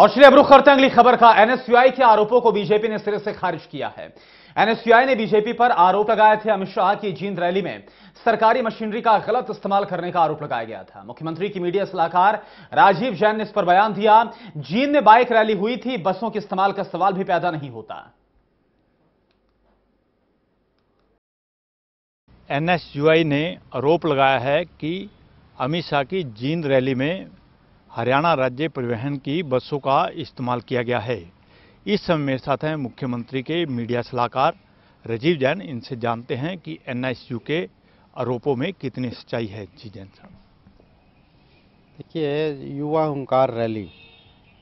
और श्री अब रुख करते हैं अगली खबर का एनएसयूआई के आरोपों को बीजेपी ने सिरे से खारिज किया है। एनएसयूआई ने बीजेपी पर आरोप लगाए थे अमित शाह की जींद रैली में। सरकारी मशीनरी का गलत इस्तेमाल करने का आरोप लगाया गया था। मुख्यमंत्री की मीडिया सलाहकार राजीव जैन ने इस पर बयान दिया, जींद में बाइक रैली हुई थी, बसों के इस्तेमाल का सवाल भी पैदा नहीं होता। एनएसयूआई ने आरोप लगाया है कि अमित शाह की जींद रैली में हरियाणा राज्य परिवहन की बसों का इस्तेमाल किया गया है। इस समय मेरे साथ हैं मुख्यमंत्री के मीडिया सलाहकार राजीव जैन। इनसे जानते हैं कि एनएसयू के आरोपों में कितनी सच्चाई है। जी जैन साहब। देखिए, युवा हंकार रैली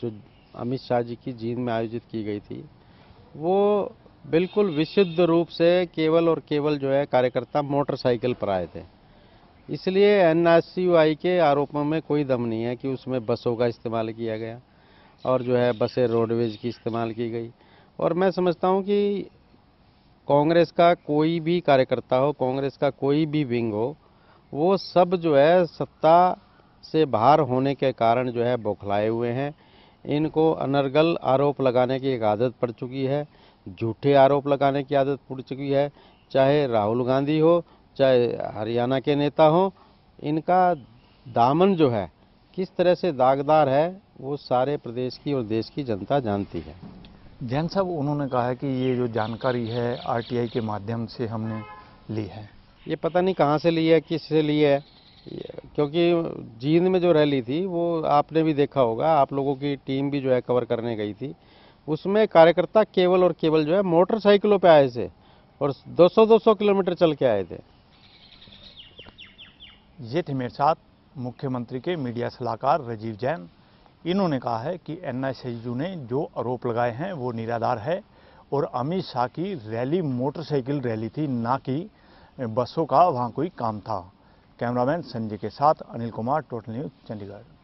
जो अमित शाह जी की जींद में आयोजित की गई थी, वो बिल्कुल विशुद्ध रूप से केवल और केवल जो है कार्यकर्ता मोटरसाइकिल पर आए थे। इसलिए एनएसयूआई के आरोपों में कोई दम नहीं है कि उसमें बसों का इस्तेमाल किया गया और जो है बसें, रोडवेज़ की इस्तेमाल की गई। और मैं समझता हूँ कि कांग्रेस का कोई भी कार्यकर्ता हो, कांग्रेस का कोई भी विंग हो, वो सब जो है सत्ता से बाहर होने के कारण जो है बौखलाए हुए हैं। इनको अनर्गल आरोप लगाने की एक आदत पड़ चुकी है, झूठे आरोप लगाने की आदत पड़ चुकी है, चाहे राहुल गांधी हो चाहे हरियाणा के नेता हो इनका दामन जो है किस तरह से दागदार है वो सारे प्रदेश की और देश की जनता जानती है। जैन साहब उन्होंने कहा है कि ये जो जानकारी है आरटीआई के माध्यम से हमने ली है। ये पता नहीं कहाँ से ली है किस से ली है क्योंकि जींद में जो रैली थी वो आपने भी देखा होगा आप लोगों की टीम भी जो है कवर करने गई थी। उसमें कार्यकर्ता केवल और केवल जो है मोटरसाइकिलों पे आए थे और 200-200 किलोमीटर चल के आए थे। ये थे मेरे साथ मुख्यमंत्री के मीडिया सलाहकार राजीव जैन। इन्होंने कहा है कि एनआईसीयू ने जो आरोप लगाए हैं वो निराधार है और अमित शाह की रैली मोटरसाइकिल रैली थी, ना कि बसों का वहाँ कोई काम था। कैमरामैन संजय के साथ अनिल कुमार, टोटल न्यूज़ चंडीगढ़।